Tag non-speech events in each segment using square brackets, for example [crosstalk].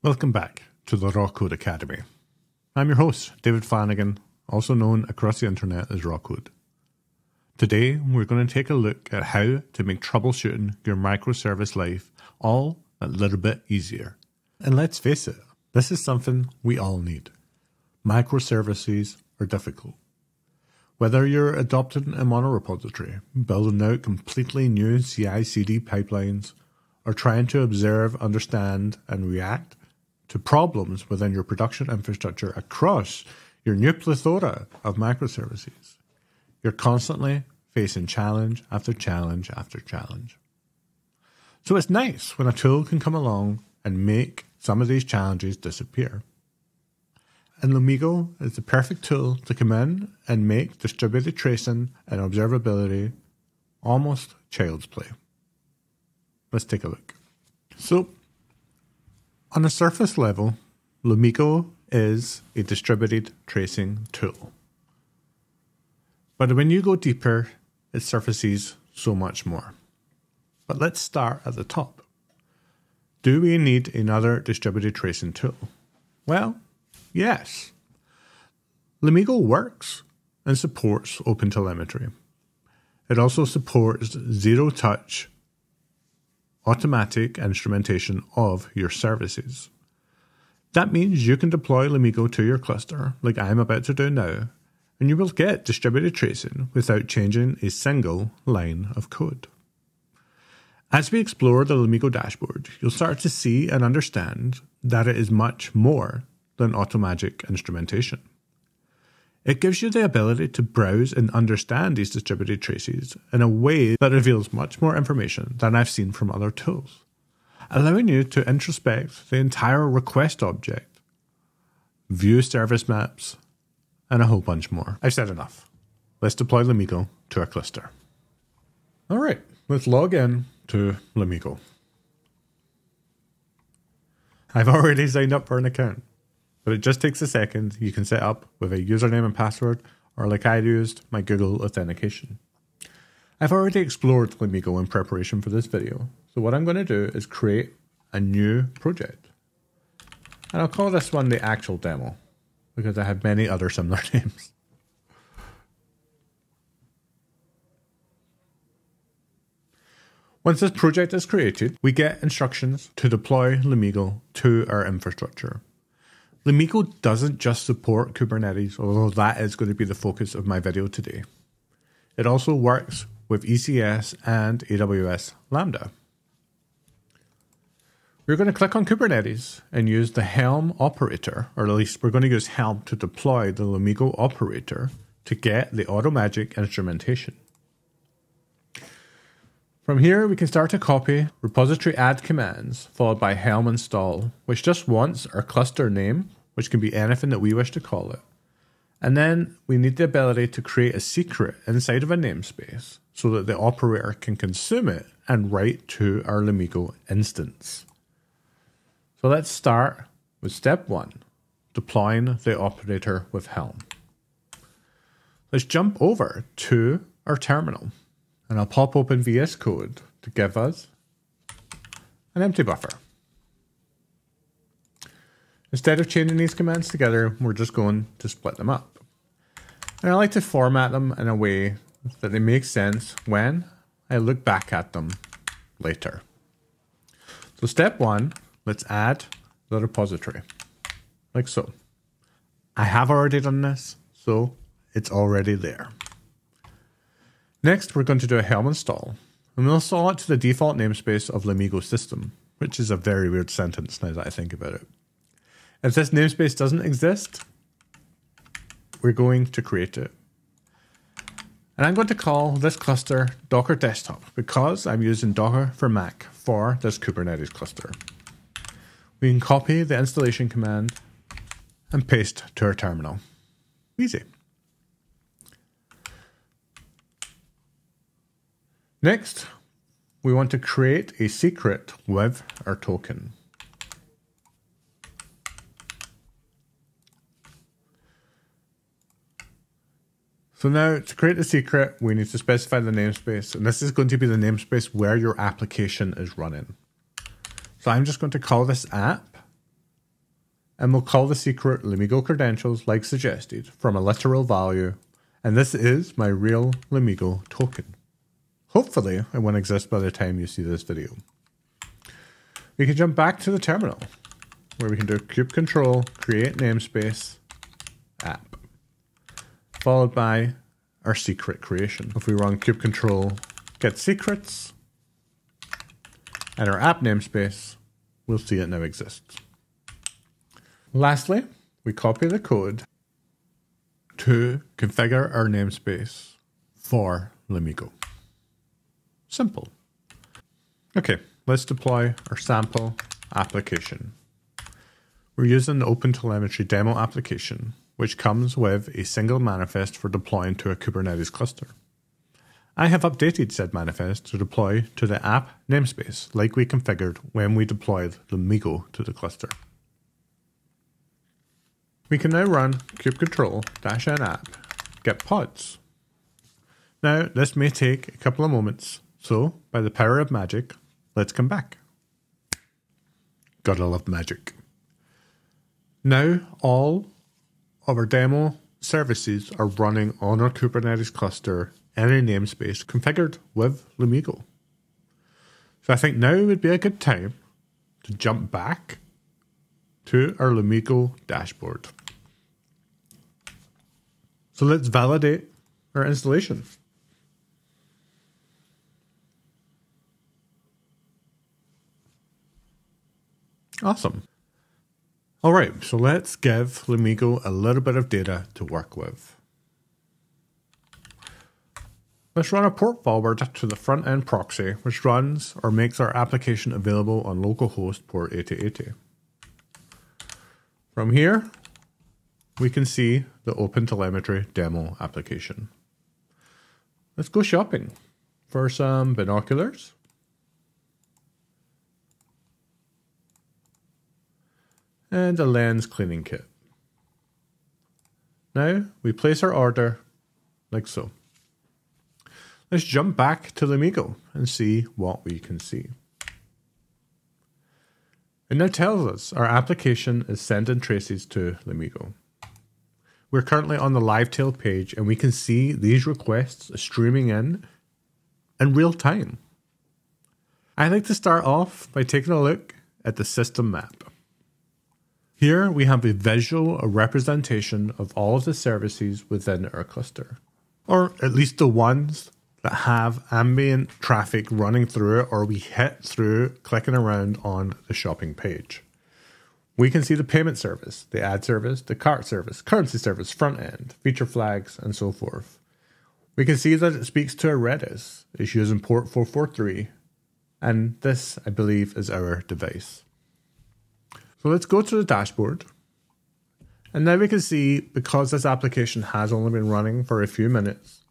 Welcome back to the Rawkode Academy. I'm your host, David Flanagan, also known across the internet as Rawkode. Today, we're going to take a look at how to make troubleshooting your microservice life all a little bit easier. And let's face it, this is something we all need. Microservices are difficult. Whether you're adopting a monorepository, building out completely new CI CD pipelines, or trying to observe, understand, and react to problems within your production infrastructure across your new plethora of microservices. You're constantly facing challenge after challenge after challenge. So it's nice when a tool can come along and make some of these challenges disappear. And Lumigo is the perfect tool to come in and make distributed tracing and observability almost child's play. Let's take a look. So on a surface level, Lumigo is a distributed tracing tool. But when you go deeper, it surfaces so much more. But let's start at the top. Do we need another distributed tracing tool? Well, yes. Lumigo works and supports OpenTelemetry. It also supports zero touch automatic instrumentation of your services. That means you can deploy Lumigo to your cluster, like I'm about to do now, and you will get distributed tracing without changing a single line of code. As we explore the Lumigo dashboard, you'll start to see and understand that it is much more than automagic instrumentation. It gives you the ability to browse and understand these distributed traces in a way that reveals much more information than I've seen from other tools, allowing you to introspect the entire request object, view service maps, and a whole bunch more. I've said enough. Let's deploy Lumigo to our cluster. All right, let's log in to Lumigo. I've already signed up for an account but it just takes a second. You can set up with a username and password, or like I used, my Google authentication. I've already explored Lumigo in preparation for this video, so what I'm going to do is create a new project. And I'll call this one the actual demo, because I have many other similar [laughs] names. Once this project is created, we get instructions to deploy Lumigo to our infrastructure. Lumigo doesn't just support Kubernetes, although that is going to be the focus of my video today. It also works with ECS and AWS Lambda. We're going to click on Kubernetes and use the Helm operator, or at least we're going to use Helm to deploy the Lumigo operator to get the Automagic instrumentation. From here, we can start to copy repository add commands followed by helm install, which just wants our cluster name, which can be anything that we wish to call it. And then we need the ability to create a secret inside of a namespace so that the operator can consume it and write to our Lumigo instance. So let's start with step one, deploying the operator with Helm. Let's jump over to our terminal and I'll pop open VS Code to give us an empty buffer. Instead of chaining these commands together, we're just going to split them up. And I like to format them in a way that they make sense when I look back at them later. So step one, let's add the repository, like so. I have already done this, so it's already there. Next, we're going to do a Helm install, and we'll install it to the default namespace of Lumigo system, which is a very weird sentence now that I think about it. If this namespace doesn't exist, we're going to create it. And I'm going to call this cluster Docker Desktop because I'm using Docker for Mac for this Kubernetes cluster. We can copy the installation command and paste to our terminal. Easy. Next, we want to create a secret with our token. So now to create a secret, we need to specify the namespace, and this is going to be the namespace where your application is running. So I'm just going to call this app, and we'll call the secret Lumigo credentials like suggested from a literal value, and this is my real Lumigo token. Hopefully, it won't exist by the time you see this video. We can jump back to the terminal, where we can do kube control, create namespace, app, followed by our secret creation. If we run kube control, get secrets, and our app namespace, we'll see it now exists. Lastly, we copy the code to configure our namespace for Lumigo. Simple. Okay, let's deploy our sample application. We're using the OpenTelemetry demo application, which comes with a single manifest for deploying to a Kubernetes cluster. I have updated said manifest to deploy to the app namespace like we configured when we deployed the Lumigo to the cluster. We can now run kubectl dash n app get pods. Now this may take a couple of moments, so by the power of magic, let's come back. Gotta love magic. Now all of our demo services are running on our Kubernetes cluster any namespace configured with Lumigo. So I think now would be a good time to jump back to our Lumigo dashboard. So let's validate our installation. Awesome. All right, so let's give Lumigo a little bit of data to work with. Let's run a port forward to the front end proxy, which runs or makes our application available on localhost port 8080. From here, we can see the OpenTelemetry demo application. Let's go shopping for some binoculars. And a lens cleaning kit. Now we place our order like so. Let's jump back to the Lumigo and see what we can see. It now tells us our application is sending traces to Lumigo. We're currently on the Livetail page and we can see these requests streaming in in real time. I'd like to start off by taking a look at the system map. Here we have a visual representation of all of the services within our cluster, or at least the ones that have ambient traffic running through it or we hit through clicking around on the shopping page. We can see the payment service, the ad service, the cart service, currency service, front end, feature flags, and so forth. We can see that it speaks to a Redis, it's using port 443, and this, I believe, is our device. So let's go to the dashboard. And now we can see, because this application has only been running for a few minutes,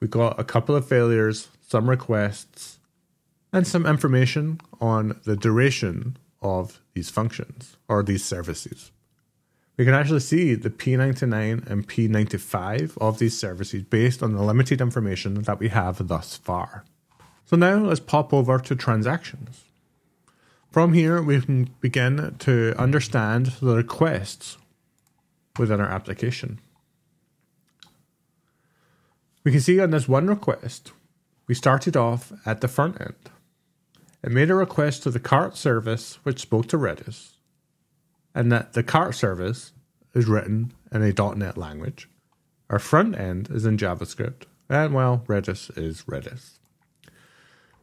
we got a couple of failures, some requests, and some information on the duration of these functions or these services. We can actually see the P99 and P95 of these services based on the limited information that we have thus far. So now let's pop over to transactions. From here, we can begin to understand the requests within our application. We can see on this one request, we started off at the front end. It made a request to the cart service, which spoke to Redis, and that the cart service is written in a .NET language. Our front end is in JavaScript, and well, Redis is Redis.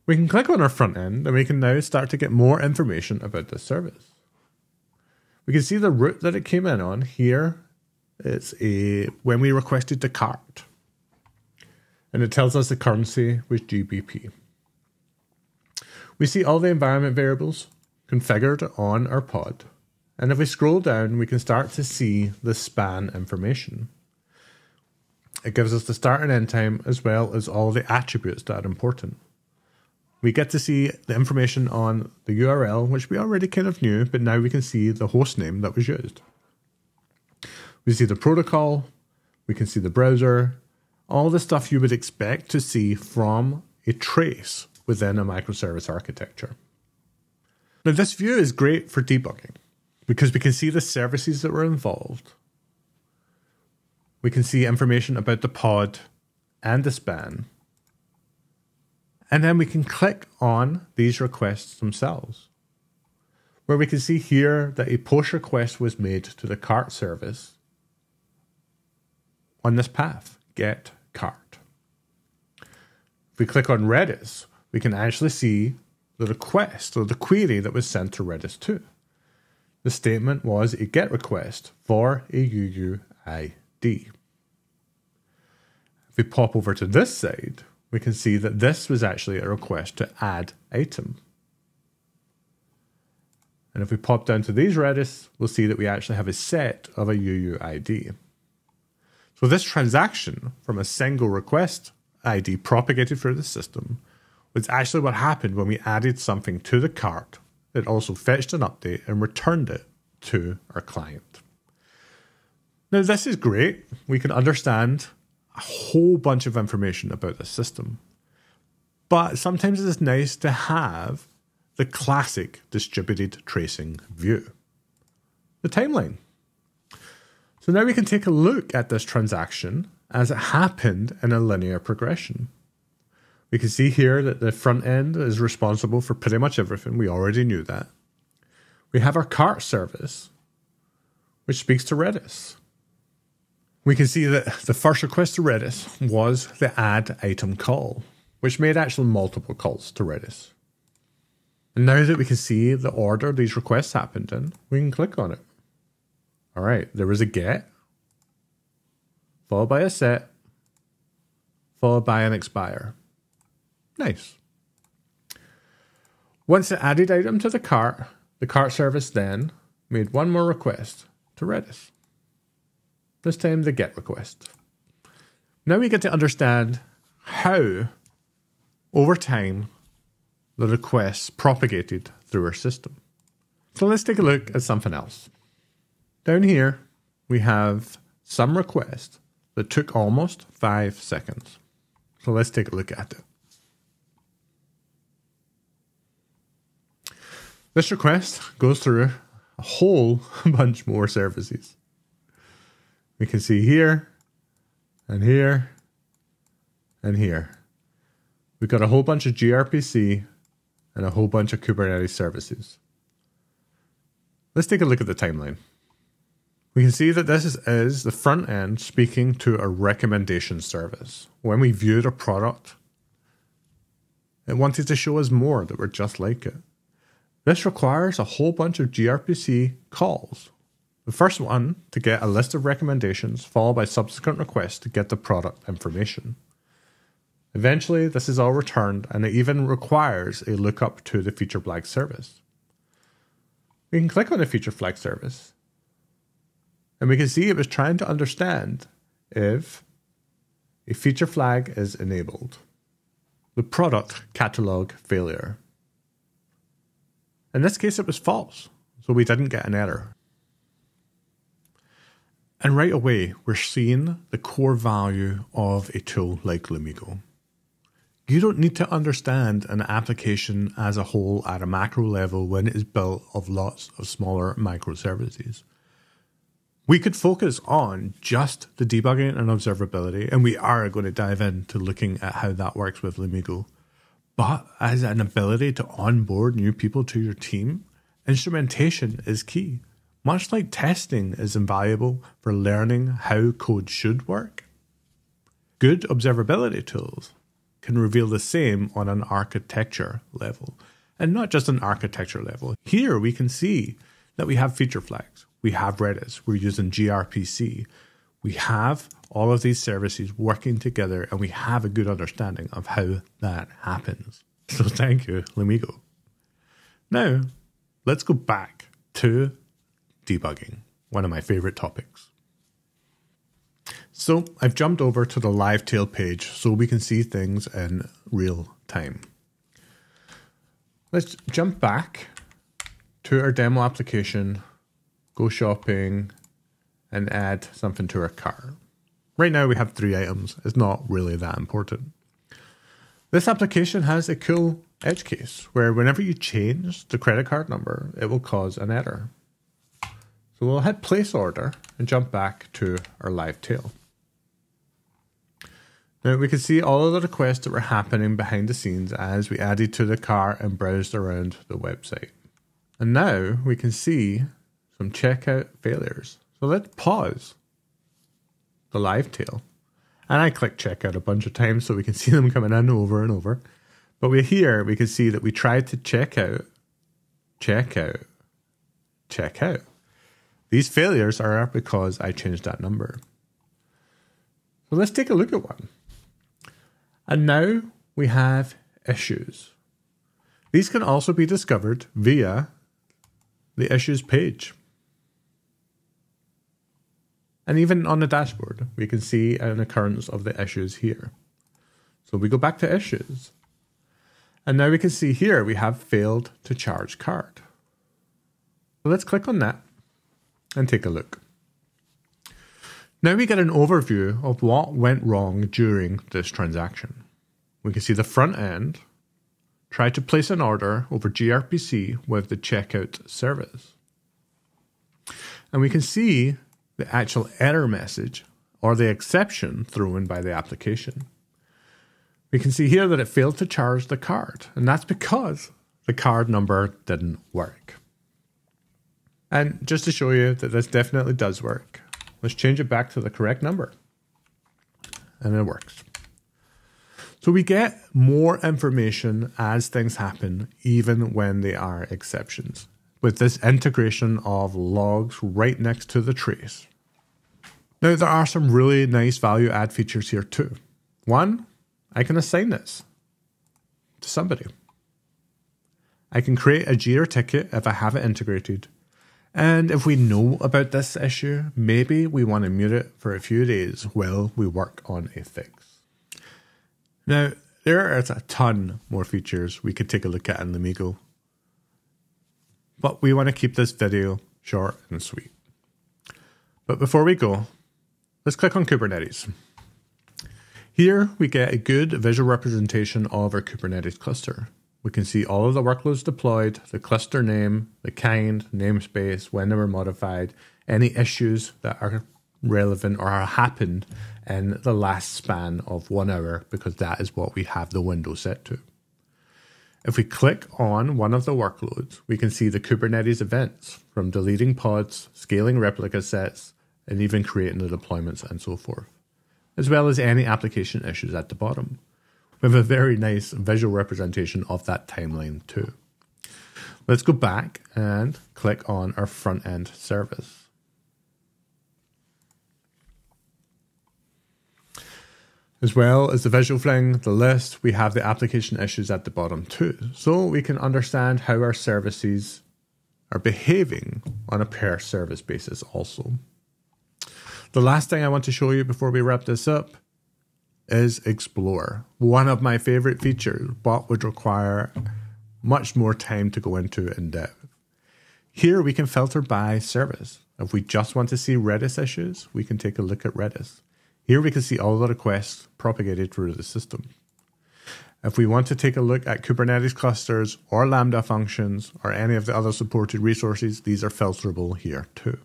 We can click on our front end, and we can now start to get more information about this service. We can see the route that it came in on here. It's a when we requested the cart and it tells us the currency was GBP. We see all the environment variables configured on our pod, and if we scroll down, we can start to see the span information. It gives us the start and end time as well as all the attributes that are important. We get to see the information on the URL, which we already kind of knew, but now we can see the host name that was used. We see the protocol, we can see the browser, all the stuff you would expect to see from a trace within a microservice architecture. Now, this view is great for debugging because we can see the services that were involved. We can see information about the pod and the span. And then we can click on these requests themselves, where we can see here that a push request was made to the cart service on this path, get cart. If we click on Redis, we can actually see the request or the query that was sent to Redis 2. The statement was a GET request for a UUID. If we pop over to this side, we can see that this was actually a request to add item. And if we pop down to these Redis, we'll see that we actually have a set of a UUID. So this transaction from a single request ID propagated through the system was actually what happened when we added something to the cart it also fetched an update and returned it to our client. Now, this is great. We can understand a whole bunch of information about the system. But sometimes it's nice to have the classic distributed tracing view the timeline. So now we can take a look at this transaction as it happened in a linear progression. We can see here that the front end is responsible for pretty much everything. We already knew that. We have our cart service, which speaks to Redis. We can see that the first request to Redis was the add item call, which made actually multiple calls to Redis. And now that we can see the order these requests happened in, we can click on it. All right, there was a get, followed by a set, followed by an expire. Nice. Once the added item to the cart, the cart service then made one more request to Redis. This time the GET request. Now we get to understand how, over time, the requests propagated through our system. So let's take a look at something else. Down here, we have some request that took almost five seconds. So let's take a look at it. This request goes through a whole [laughs] bunch more services. We can see here, and here, and here. We've got a whole bunch of gRPC and a whole bunch of Kubernetes services. Let's take a look at the timeline. We can see that this is, is the front end speaking to a recommendation service. When we viewed a product, it wanted to show us more that were just like it. This requires a whole bunch of gRPC calls. The first one to get a list of recommendations, followed by subsequent requests to get the product information. Eventually, this is all returned, and it even requires a lookup to the feature flag service. We can click on the feature flag service, and we can see it was trying to understand if a feature flag is enabled. The product catalog failure. In this case, it was false, so we didn't get an error. And right away, we're seeing the core value of a tool like Lumigo. You don't need to understand an application as a whole at a macro level when it is built of lots of smaller microservices. We could focus on just the debugging and observability, and we are going to dive into looking at how that works with Lumigo. But as an ability to onboard new people to your team, instrumentation is key. Much like testing is invaluable for learning how code should work, good observability tools can reveal the same on an architecture level, and not just an architecture level. Here we can see that we have feature flags, we have Redis, we're using gRPC, we have all of these services working together and we have a good understanding of how that happens. So thank you, Lumigo. Now, let's go back to debugging, one of my favorite topics. So I've jumped over to the live tail page so we can see things in real time. Let's jump back to our demo application, go shopping, and add something to our cart. Right now we have three items. It's not really that important. This application has a cool edge case where whenever you change the credit card number, it will cause an error. So we'll hit place order and jump back to our live tail. Now we can see all of the requests that were happening behind the scenes as we added to the car and browsed around the website. And now we can see some checkout failures. So let's pause the live tail. And I click checkout a bunch of times so we can [laughs] see them coming in over and over. But we're here we can see that we tried to check out, check out, check out. These failures are because I changed that number. So let's take a look at one. And now we have issues. These can also be discovered via the issues page. And even on the dashboard, we can see an occurrence of the issues here. So we go back to issues. And now we can see here we have failed to charge card. So let's click on that and take a look. Now we get an overview of what went wrong during this transaction. We can see the front end try to place an order over gRPC with the checkout service. And we can see the actual error message or the exception thrown by the application. We can see here that it failed to charge the card, and that's because the card number didn't work. And just to show you that this definitely does work, let's change it back to the correct number. And it works. So we get more information as things happen, even when they are exceptions with this integration of logs right next to the trace. Now, there are some really nice value add features here too. One, I can assign this to somebody. I can create a Jira ticket if I have it integrated. And if we know about this issue, maybe we want to mute it for a few days while we work on a fix. Now, there are a ton more features we could take a look at in Lumigo but we want to keep this video short and sweet. But before we go, let's click on Kubernetes. Here we get a good visual representation of our Kubernetes cluster. We can see all of the workloads deployed, the cluster name, the kind, namespace, when they were modified, any issues that are relevant or are happened in the last span of one hour, because that is what we have the window set to. If we click on one of the workloads, we can see the Kubernetes events from deleting pods, scaling replica sets, and even creating the deployments and so forth, as well as any application issues at the bottom. We have a very nice visual representation of that timeline too. Let's go back and click on our front end service. As well as the visual fling, the list, we have the application issues at the bottom too. So we can understand how our services are behaving on a per service basis also. The last thing I want to show you before we wrap this up is Explore. One of my favorite features, but would require much more time to go into in depth. Here we can filter by service. If we just want to see Redis issues, we can take a look at Redis. Here we can see all the requests propagated through the system. If we want to take a look at Kubernetes clusters or Lambda functions or any of the other supported resources, these are filterable here too.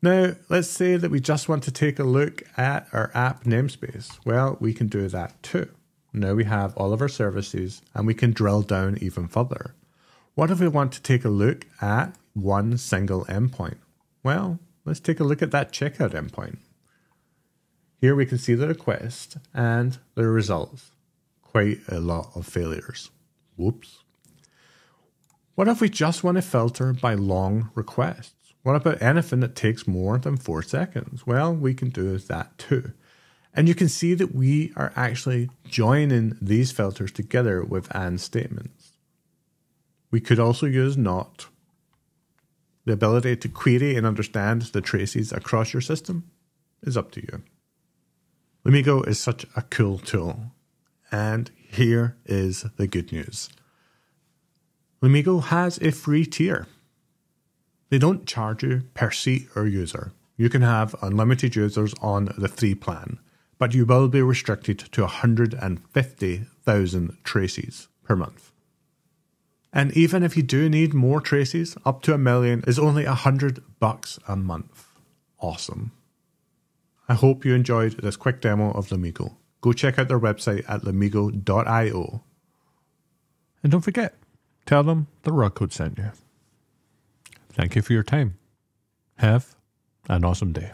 Now, let's say that we just want to take a look at our app namespace. Well, we can do that too. Now we have all of our services and we can drill down even further. What if we want to take a look at one single endpoint? Well, let's take a look at that checkout endpoint. Here we can see the request and the results. Quite a lot of failures. Whoops. What if we just want to filter by long requests? What about anything that takes more than four seconds? Well, we can do that too. And you can see that we are actually joining these filters together with AND statements. We could also use NOT. The ability to query and understand the traces across your system is up to you. Lumigo is such a cool tool. And here is the good news. Lumigo has a free tier. They don't charge you per seat or user. You can have unlimited users on the free plan, but you will be restricted to 150,000 traces per month. And even if you do need more traces, up to a million is only a hundred bucks a month. Awesome. I hope you enjoyed this quick demo of Lumigo. Go check out their website at lumigo.io. And don't forget, tell them the Rawkode sent you. Thank you for your time. Have an awesome day.